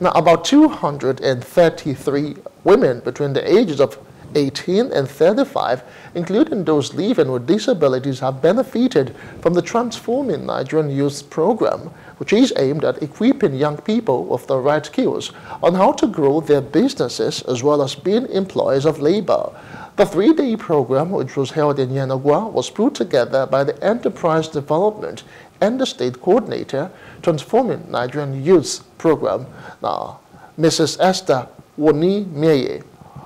Now, about 233 women between the ages of 18 and 35, including those living with disabilities, have benefited from the Transforming Nigerian Youth Program, which is aimed at equipping young people with the right skills on how to grow their businesses as well as being employees of labor. The three-day program, which was held in Yenagoa, was put together by the Enterprise Development and the State Coordinator, Transforming Nigerian Youth Program. Now, Mrs. Esther Woni Mieye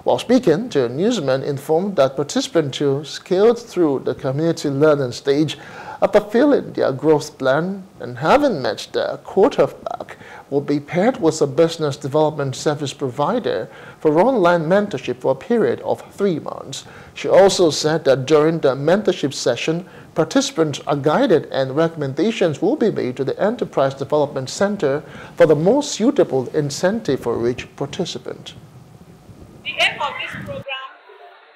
while speaking to newsmen informed that participants who scaled through the community learning stage after filling their growth plan and having met their quota will be paired with a business development service provider for online mentorship for a period of three months. She also said that during the mentorship session, participants are guided and recommendations will be made to the Enterprise Development Center for the most suitable incentive for each participant. The aim of this program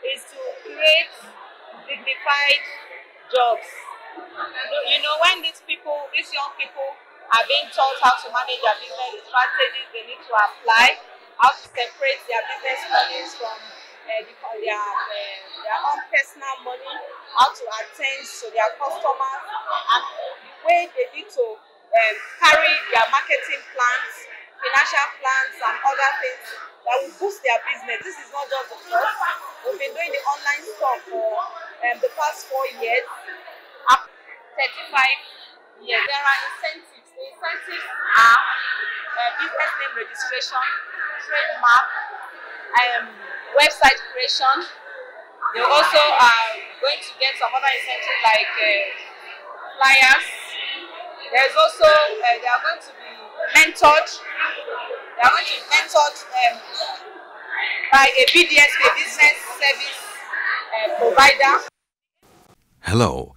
is to create dignified jobs. You know, when these people, these young people are being taught how to manage their business strategies, they need to apply, how to separate their business monies from uh, their, uh, their own personal money, how to attend to their customers, and the way they need to um, carry their marketing plans, financial plans, and other things that will boost their business. This is not just the first. We've been doing the online store for um, the past four years, up 35 years. There are incentives. The incentives are uh, business name registration, trademark, um, website creation. They also are going to get some other incentives like uh, flyers. There's also, uh, they are going to be mentored they are going to be mentored um, by a BDS, a business service uh, provider. Hello.